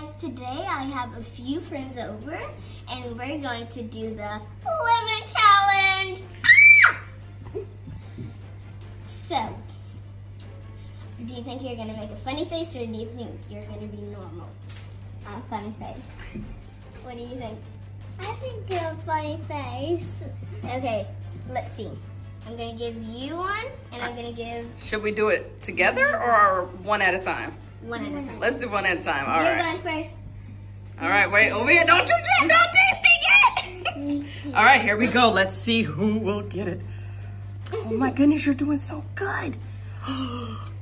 guys, today I have a few friends over and we're going to do the lemon challenge. Ah! So, do you think you're gonna make a funny face or do you think you're gonna be normal? A funny face. What do you think? I think a funny face. Okay, let's see. I'm gonna give you one and I'm gonna give Should we do it together or one at a time? One at a time. Let's do one at a time. All You're going first. All right. Wait. Over here. Don't you mm-hmm. don't taste it yet. Mm-hmm. All right. Here we go. Let's see who will get it. Oh my goodness, you're doing so good.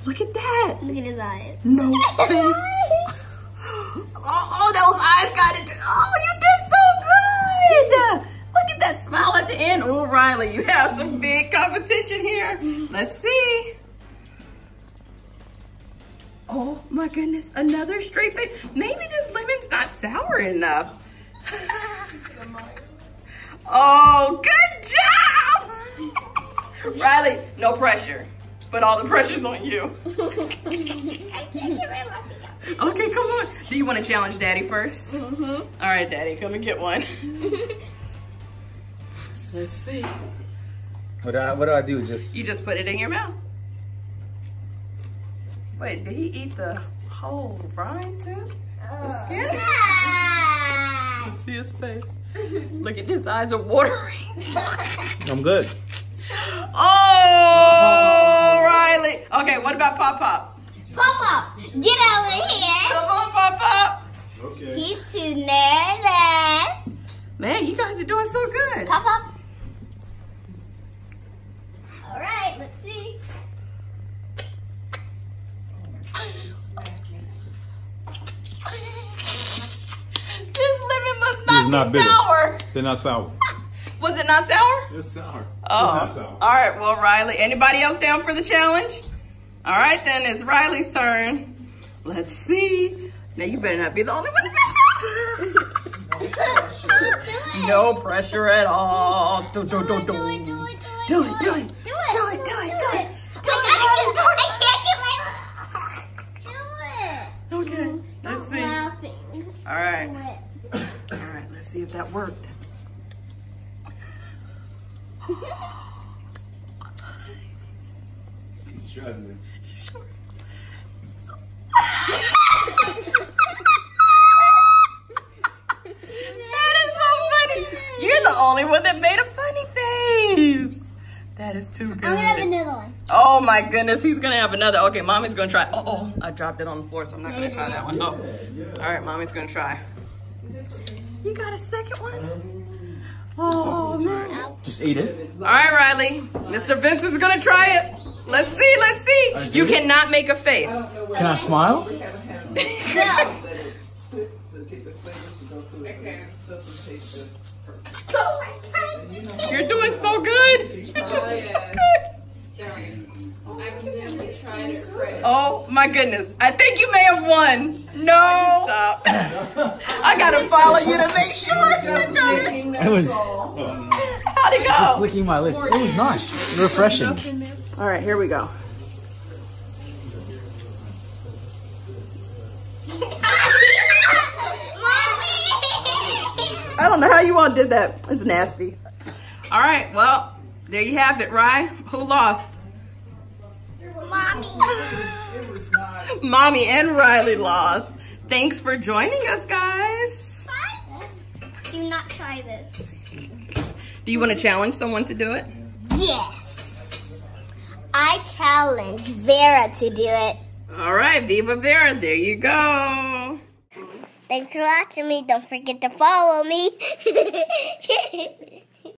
Look at that. Look at his eyes. No face. Oh, oh, those eyes got it. Oh, you did so good. Look at that smile at the end. Oh, Riley, you have some big competition here. Mm-hmm. Let's see. Oh my goodness, another straight face. Maybe this lemon's not sour enough. oh, good job. Riley, no pressure, but all the pressure's on you. I can't get my mouth Okay, come on. Do you want to challenge Daddy 1st Mm-hmm. All right, Daddy, come and get one. Let's see. What do I, what do I do? Just You just put it in your mouth. Wait, did he eat the whole rind too? The skin? Ah! See his face. Look at his eyes are watering. I'm good. oh, Riley. Okay, what about Pop Pop? Pop Pop, get over here. Come on, Pop Pop. Okay. He's too nervous. Man, you guys are doing so good. Pop Pop. All right, let's see. This lemon must It's not, not bitter. sour. They're not sour. Was it not sour? They're sour. Oh, They're not sour. all right. Well, Riley, anybody else down for the challenge? All right, then it's Riley's turn. Let's see. Now you better not be the only one to mess up. no pressure at all. Do, do, do, do. Do it, do it, Do do it, it. do it. Do it. Do it, do it, do it. Do I it, gotta Riley, get, I can't get my. Do it. it. Okay, let's see. All Laughing. right, Do it. all right. Let's see if that worked. She's struggling. That is so funny. You're the only one that made a funny face. That is too good. I'm gonna have another one. Oh my goodness, he's gonna have another. Okay, mommy's gonna try. Oh, oh, I dropped it on the floor, so I'm not gonna try that one. Oh, all right, mommy's gonna try. You got a second one? Oh man. Just eat it. All right, Riley. Mr. Vincent's gonna try it. Let's see, let's see. Is You it? cannot make a face. Can I smile? No. Oh my God. You're doing so good. You're doing so good. Oh my goodness. I think you may have won. No. I gotta follow you to make sure. It was How'd it go? just licking my lips. It was nice. Refreshing. All right, here we go. I don't know how you all did that. It's nasty. All right, well, there you have it, Rye. Who lost? Mommy! Mommy and Riley lost. Thanks for joining us, guys. Do not try this. Do you want to challenge someone to do it? Yes. I challenge Vera to do it. All right, Viva Vera, there you go. Thanks for watching me. Don't forget to follow me.